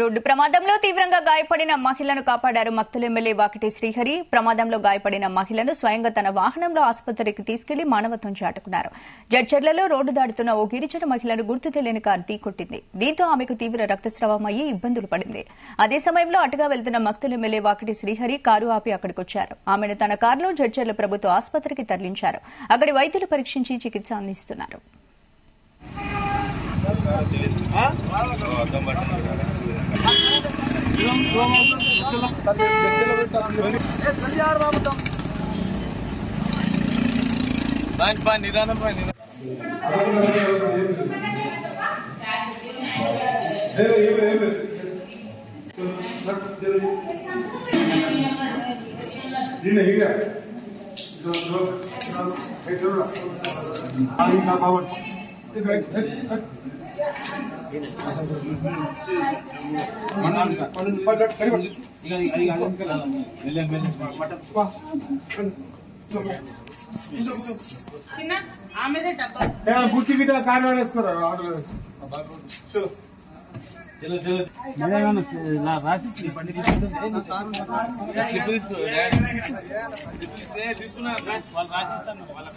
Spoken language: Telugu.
రోడ్డు ప్రమాదంలో తీవ్రంగా గాయపడిన మహిళను కాపాడారు మక్తుల ఎమ్మెల్యే వాకిటి శ్రీహరి. ప్రమాదంలో గాయపడిన మహిళను స్వయంగా తన వాహనంలో ఆసుపత్రికి తీసుకెళ్ళి మానవత్వం చాటుకున్నారు. జడ్చర్లలో రోడ్డు దాడుతున్న ఓ గిరిజన మహిళను గుర్తు తెలియని కారు ఢీకొట్టింది దీంతో ఆమెకు తీవ్ర రక్తస్రావం అయ్యి ఇబ్బందులు పడింది. అదే సమయంలో అటుగా వెళ్తున్న మక్తుల ఎమ్మెల్యే వాకిటి శ్రీహరి కారు ఆపి అక్కడికొచ్చారు. ఆమెను తన కారులో జడ్చర్ల ప్రభుత్వ ఆసుపత్రికి తరలించారు. అక్కడి వైద్యులు పరీక్షించి చికిత్స అందిస్తున్నారు. నిన్న ఇక్కడ చిన్న ఆమెదే డబ్బా బుచ్చి గిట్ట కార్ వేసుకోరా ఆటోలో చలో తీసుకున్నా వాళ్ళు రాసిస్తాను వాళ్ళ